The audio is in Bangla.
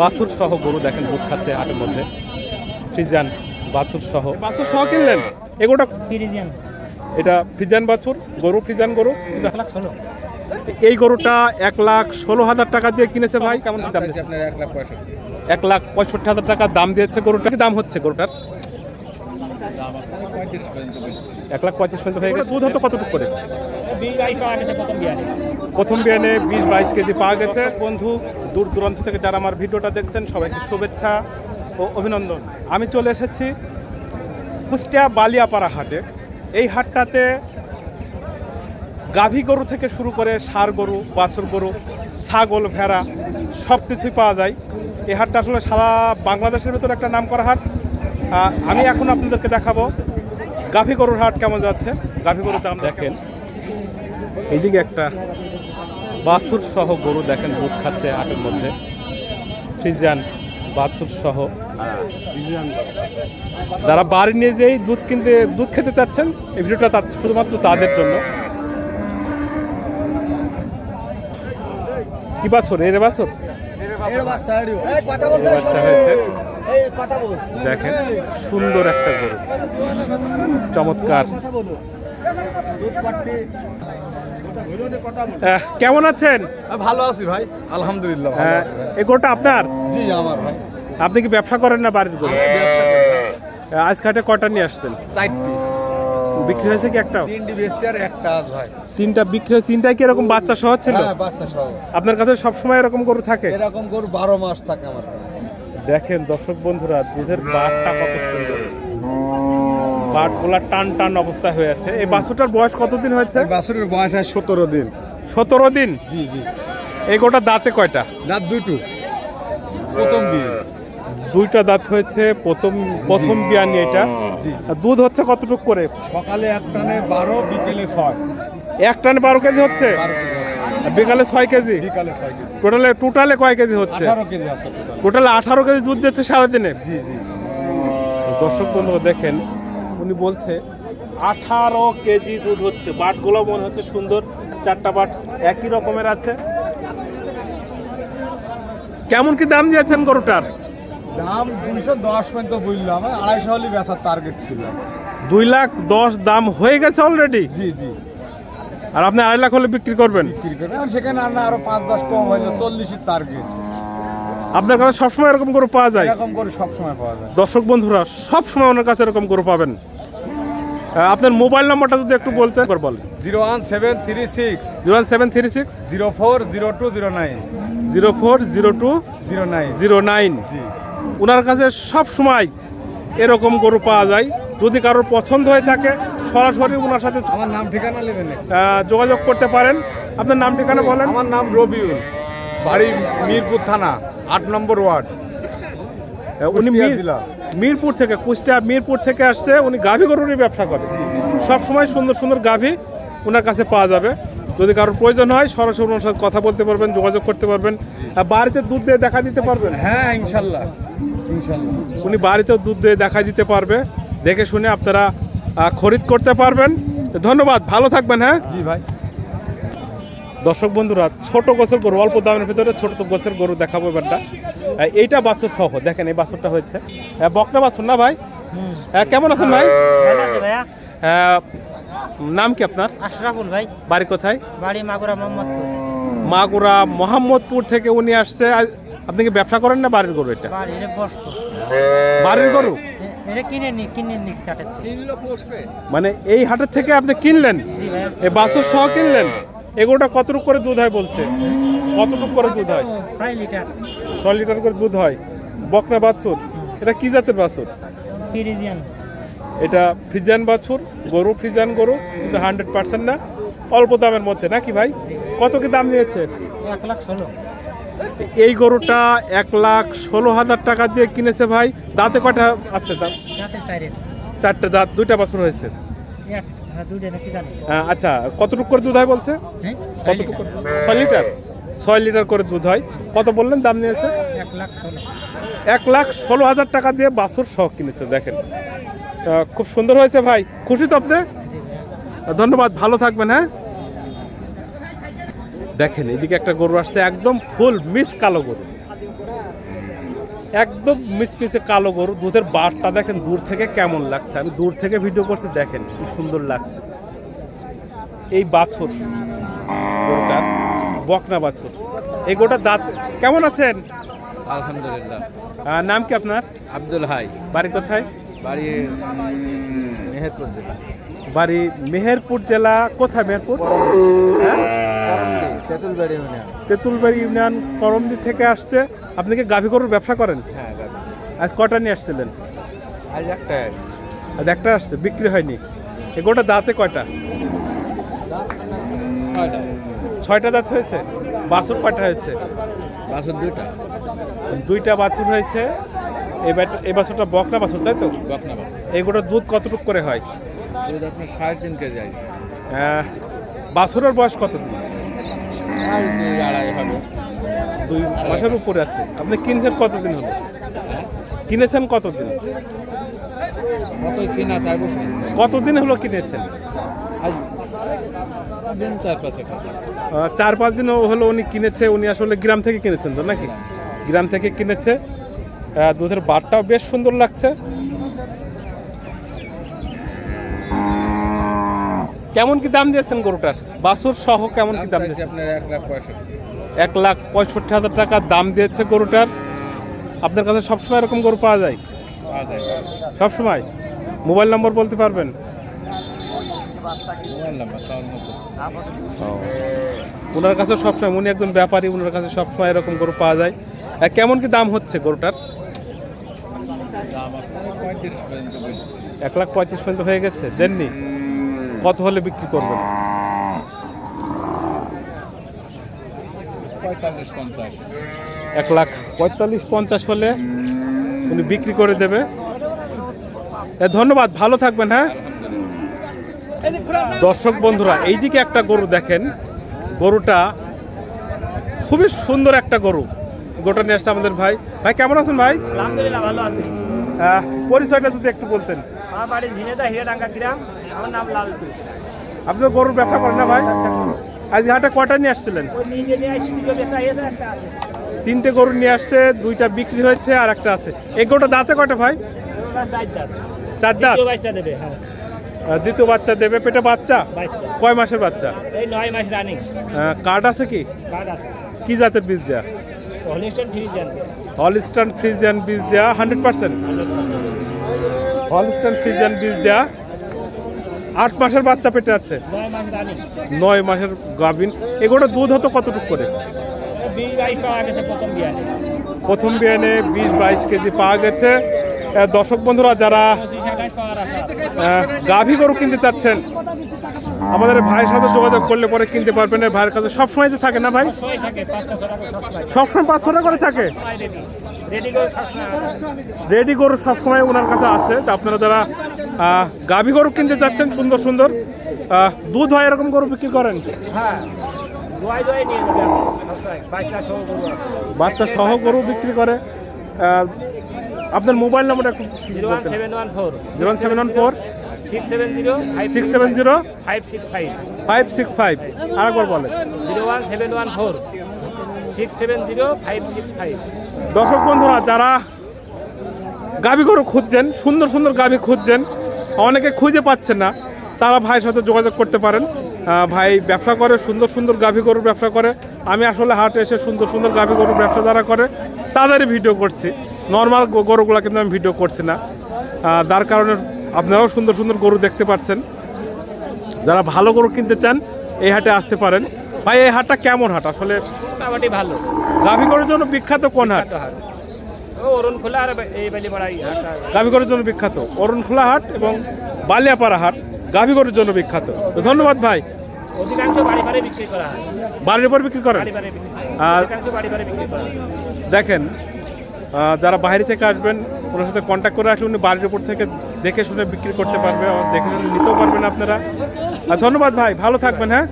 বাছুর সহ গরু দেখেন দুধ খাচ্ছে হাটের মধ্যে। ফ্রিজান বাছুর সহ। বাছুর সহ কিনলেন? এগুলোটা ফ্রিজিয়ান। এটা ফ্রিজান বাছুর গরু ফ্রিজান গরু। এক লাখ ষোলো। এই গরুটা এক লাখ ষোলো হাজার টাকা দিয়ে কিনেছে ভাই। কেমন দাম এক লাখ পঁয়ষট্টি। এক লাখ পঁয়ষট্টি হাজার টাকা দাম দিয়েছে গরুটা কি দাম হচ্ছে গরুটার? এক লাখ পঁয়ত্রিশ পর্যন্ত হয়ে গেছে। দুধ হতো কতটুকু করে? প্রথম বিয়ানে বিশ বাইশ কেজি পাওয়া গেছে। বন্ধু দূর দূরান্ত থেকে যারা আমার ভিডিওটা দেখছেন সবাইকে শুভেচ্ছা ও অভিনন্দন। আমি চলে এসেছি কুষ্টিয়া বালিয়াপাড়া হাটে। এই হাটটাতে গাভী গরু থেকে শুরু করে ষাঁড় গরু বাছুর গরু ছাগল ভেড়া সব কিছুই পাওয়া যায়। এই হাটটা আসলে সারা বাংলাদেশের ভেতরে একটা নাম করা হাট। আমি এখন আপনাদেরকে দেখাবো গাভী গরুর হাট কেমন যাচ্ছে। গাভী গরুর দাম দেখেন। এইদিকে একটা বাছুর সহ গরু দেখেন দুধ খাচ্ছে হাটের মধ্যে। ফ্রিজান বাছুর সহ। যারা বাড়ি নিয়ে যেই দুধ কিনতে দুধ খেতে চাচ্ছেন এই ভিডিওটা শুধুমাত্র তাদের জন্য। কি বাছুর? এর বাছুর? বাচ্চা হয়েছে। দেখেন সুন্দর একটা গরু। চমৎকার। কেমন আছেন? ভালো আছি ভাই আলহামদুলিল্লাহ হ্যাঁ, এই গরুটা আপনার? জি আমার ভাই। আপনি কি ব্যবসা করেন না বাড়ির গরু। আজ ঘাটে কটা নিয়ে আসতেন চারটি। বিক্রি হয়েছে কি একটা তিনটি বেশি আর একটা ভাই। তিনটা বিক্রি তিনটাই কি এরকম বাচ্চা সহ ছিল? হ্যাঁ বাচ্চা সহ। আপনার কাছে সবসময় এরকম গরু থাকে? এরকম গরু বারো মাস থাকে আমার কাছে। দেখেন দর্শক বন্ধুরা দুধের বাটটা কত সুন্দর। বাটগুলা টান টান অবস্থা হয়ে আছে। এই বাছুরটার বয়স কতদিন হয়েছে? এই বাছুরের বয়স হয় সতেরো দিন। সতেরো দিন? জি জি। এই গোটা দাঁতে কয়টা? রাত দুটো প্রথম বিয়ে। দুইটা দাঁত হয়েছে প্রথম প্রথম বিয়ানি এটা। জি। আর দুধ হচ্ছে কতটুকু করে? সকালে এক টানে বারো বিকেলে ছয়। এক টানে বারো কেজি হচ্ছে? বিকালে ছয় কেজি? বিকালে ছয় কেজি। টোটালে টোটালে কয় কেজি হচ্ছে? আঠারো কেজি আছে টোটালে। আঠারো কেজি দুধ দিচ্ছে সারাদিনে? জি জি। দর্শক বন্ধুরা দেখেন উনি বলছে আঠারো কেজি দুধ হচ্ছে। বাটগুলো মনে হচ্ছে সুন্দর চারটা বাট একই রকমের আছে। কেমন কি দাম দিয়েছেন গরুটার? দাম দুইশো দশ পর্যন্ত বুঝলাম আড়াইশো হলে বেচার টার্গেট ছিল। দুই লাখ দশ দাম হয়ে গেছে অলরেডি জি জি। আর আপনি আড়াই লাখ হলে বিক্রি করবেন? বিক্রি করে। আর সেখানে আর না আরও পাঁচ দশ কম হইল চল্লিশের টার্গেট আপনার কাছে সবসময় এরকম গরু পাওয়া যায়? এরকম করে সবসময় পাওয়া যায়। দর্শক বন্ধুরা সব সময় ওনার কাছে এরকম গরু পাবেন। আপনার মোবাইল নাম্বারটা যদি একটু বলতে বলেন। Zero one seven three six zero one seven three six zero four zero two zero nine. Zero four zero two zero nine. Zero nine. জি। ওনার কাছে সব সময় এরকম গরু পাওয়া যায়। যদি কারোর পছন্দ হয়ে থাকে সরাসরি ওনার সাথে আমার নাম ঠিকানা নেবেন যোগাযোগ করতে পারেন। আপনার নাম ঠিকানা বলেন। আমার নাম রবিউল বাড়ি মিরপুর থানা আট নম্বর ওয়ার্ড। উনি মিরপুর থেকে কুষ্টিয়া মিরপুর থেকে আসছে। উনি গাভী গরুরই ব্যবসা করে। সব সময় সুন্দর সুন্দর গাভী ওনার কাছে পাওয়া যাবে। যদি কারোর প্রয়োজন হয় সরাসরি ওনার সাথে কথা বলতে পারবেন যোগাযোগ করতে পারবেন। বাড়িতে দুধ দিয়ে দেখা দিতে পারবেন? হ্যাঁ ইনশাল্লাহ। ইনশাল্লাহ। উনি বাড়িতেও দুধ দিয়ে দেখা দিতে পারবে। দেখে শুনে আপনারা খরিদ করতে পারবেন। ধন্যবাদ ভালো থাকবেন হ্যাঁ? জি ভাই। দর্শক বন্ধুরা ছোট গোছের গরু অল্প দামের ভিতরে ছোট গোছের গরু দেখাবো এবারটা। এইটা বাছুর সহ দেখেন এই বাছুরটা হয়েছে। বকনা বাছুর না ভাই? কেমন আছেন ভাই? নাম কি আপনার? আশরাফুল ভাই। বাড়ি কোথায়? বাড়ি মাগুরা মোহাম্মদপুর। মাগুরা মোহাম্মদপুর থেকে উনি আসছে। আপনি কি ব্যবসা করেন না বাড়ির গরু এটা? বাড়ির গরু। মানে এই হাটের থেকে আপনি কিনলেন? এই বাছুর সহ কিনলেন? এগুলোটা কতটুকু করে দুধ হয় বলছে? কতটুকু করে দুধ হয়? ছয় লিটার। ছয় লিটার করে দুধ হয়? বকনা বাছুর? এটা কি জাতের বাছুর? এটা ফ্রিজান বাছুর গরু ফ্রিজান গরু কিন্তু হান্ড্রেড পার্সেন্ট না। অল্প দামের মধ্যে নাকি ভাই? কত কি দাম নিয়েছে? এক লাখ ষোলো। এই গরুটা এক লাখ ষোলো হাজার টাকা দিয়ে কিনেছে ভাই। দাঁতে কটা আছে দাম চারটে দাঁত দুইটা বছর হয়েছে। হ্যাঁ আহ, আচ্ছা কতটুকু করে দুধ হয় বলছে? হ্যাঁ কতটুকু ছয় লিটার? ছয় লিটার করে দুধ হয়। কত বললেন দাম নিয়েছে? এক লাখ ষোলো। হাজার টাকা দিয়ে বাছুর শখ কিনেছে দেখেন। খুব সুন্দর হয়েছে ভাই। খুশি তো আপনি? ধন্যবাদ ভালো থাকবেন হ্যাঁ? দেখেন এদিকে একটা গরু আসছে একদম ফুল মিস কালো গরু। একদম মিসমিসে কালো গরু। দুধের বারটা দেখেন দূর থেকে কেমন লাগছে? আমি দূর থেকে ভিডিও করছি দেখেন কি সুন্দর লাগছে। এই বাছুর গরুটার বকনা বাছর। এই গোটা দাঁত কেমন আছেন? আলহামদুলিল্লাহ। নাম কি আপনার? আব্দুল হাই। বাড়ি কোথায়? বাড়ি মেহেরপুর জেলা। বাড়ি মেহেরপুর জেলা কোথায় মেহেরপুর? হ্যাঁ? তেঁতুলবাড়ি ইউনিয়ন। তেঁতুলবাড়ি ইউনিয়ন করমদি থেকে আসছে। আপনি কি গাভী গরুর ব্যবসা করেন? হ্যাঁ। আজ কটা নিয়ে আসছিলেন? আজ একটা আজ একটা আসছে বিক্রি হয়নি। এ গোটা দাঁতে কয়টা? ছয়টা। ছয়টা দাঁত হয়েছে? বাছুর কয়টা হয়েছে? বাসন দুইটা। দুইটা বাছুর হয়েছে। এই বাছুরটা বকনা বাছুর তাই তো? বকনা বাস এই গোটা দুধ কতটুকু করে হয়? দুধ আপনার সাড়ে তিন কেজি বাছুরের বয়স কত আর দুই আড়াই হবে? দুই মাসের উপরে আছে। আপনি কিনছেন কতদিন হলো হ্যাঁ? কিনেছেন কতদিন? কিনা তাই কতদিন হলো কিনেছেন? চার পাঁচে দিন হলো উনি কিনেছে উনি আসলে গ্রাম থেকে কিনেছেন তো নাকি? গ্রাম থেকে কিনেছে। দুধের বারটাও বেশ সুন্দর লাগছে। কেমন কি দাম দিয়েছেন গরুটার? বাছুর সহ কেমন কি দাম দিয়েছেন? এক লাখ পঁয়ষট্টি। হাজার টাকা দাম দিয়েছে গরুটার। আপনার কাছে সবসময় এরকম গরু পাওয়া যায়? সবসময়? মোবাইল নম্বর বলতে পারবেন? ওনার কাছে সবসময় উনি একজন ব্যাপারী ওনার কাছে সবসময় এরকম গরু পাওয়া যায়। কেমন কি দাম হচ্ছে গরুটার? এক লাখ পঁয়ত্রিশ পর্যন্ত হয়ে গেছে দেননি? কত হলে বিক্রি করবেন? এক লাখ পঁয়তাল্লিশ পঞ্চাশ হলে উনি বিক্রি করে দেবে। এ, ধন্যবাদ ভালো থাকবেন হ্যাঁ? দর্শক বন্ধুরা এইদিকে একটা গরু দেখেন। গরুটা খুবই সুন্দর একটা গরু। গরুটা নিয়ে আসছে আমাদের ভাই। ভাই কেমন আছেন ভাই? আলহামদুলিল্লাহ ভালো আছি। পরিচয়টা যদি একটু বলতেন। আমার বাড়ি ঝিনেদা হিরাডাঙ্গা গ্রাম আমার নাম আপনি তো গরুর ব্যবসা করেন না ভাই? আজ হাটে কয়টা নিয়ে আসছিলেন? তিনটে গরু নিয়ে আসছে দুইটা বিক্রি হয়েছে আর একটা আছে। এই গরুটা দাঁতে কটা ভাই? চার দাঁত। দ্বিতীয় বাচ্চা দেবে হ্যাঁ। দ্বিতীয় বাচ্চা দেবে পেটে বাচ্চা? কয় মাসের বাচ্চা? এই নয় মাস রানিং কার্ড আছে কি? কার্ড আছে। কি জাতের বীজ দেওয়া হলিস্টন ফ্রিজিয়ান বীজ দেওয়া হান্ড্রেড পার্সেন্ট হলস্টান ফ্রিজিয়ান বীজ দেয়া। আট মাসের বাচ্চা পেটে আছে। নয় মাসের গাভিন। এগুলো দুধ হতো কতটুকু করে? প্রথম বিয়ানে। বিশ বাইশ কেজি পাওয়া গেছে। দর্শক বন্ধুরা, যারা গাভী গরু কিনতে চাচ্ছেন, আমাদের ভাইয়ের সাথে যোগাযোগ করলে পরে কিনতে পারবেন। ভাইয়ের কাছে সবসময় তো থাকে না ভাই? সবসময় পাঁচ ছটা করে থাকে? রেডি গরু সবসময় ওনার কাছে আছে। তা আপনারা যারা গাভী গরু কিনতে চাচ্ছেন, সুন্দর সুন্দর দুধ হয় এরকম গরু বিক্রি করেন? বাচ্চা সহ গরু বিক্রি করে। আপনার মোবাইল নাম্বারটা একটু zero one seven one four. Zero seven one four. Six seven zero five six seven zero five six five. Five six five. আরেকবার বলেন। Zero one seven one four. Six seven zero five six five. দর্শক বন্ধুরা যারা গাভী গরু খুঁজছেন সুন্দর সুন্দর গাভী খুঁজছেন অনেকে খুঁজে পাচ্ছেন না তারা ভাইয়ের সাথে যোগাযোগ করতে পারেন। ভাই ব্যবসা করে সুন্দর সুন্দর গাভী গরুর ব্যবসা করে। আমি আসলে হাটে এসে সুন্দর সুন্দর গাভী গরুর ব্যবসা যারা করে তাদেরই ভিডিও করছি। নর্মাল গরুগুলো কিন্তু আমি ভিডিও করছি না। যার কারণে আপনারাও সুন্দর সুন্দর গরু দেখতে পাচ্ছেন। যারা ভালো গরু কিনতে চান এই হাটে আসতে পারেন। ভাই এই হাটটা কেমন হাট? আসলে মোটামুটি ভালো। গাভী গরুর জন্য বিখ্যাত কোন হাট? হাট। ও অরুণ খোলা আর এই বালি পাড়াই হাটটা জন্য বিখ্যাত। অরুণখোলা হাট এবং বালিয়াপাড়া হাট গাভীগড়ের জন্য বিখ্যাত। তো ধন্যবাদ ভাই। অধিকাংশ বাড়ি বাড়ি বিক্রি করা হয়। বাড়ির উপর বিক্রি করেন? দেখেন যারা বাইরে থেকে আসবেন, ওনার সাথে কন্ট্যাক্ট করে আসলে উনি বাড়ির উপর থেকে দেখে শুনে বিক্রি করতে পারবে দেখে শুনে নিতেও পারবেন আপনারা। ধন্যবাদ ভাই, ভালো থাকবেন হ্যাঁ?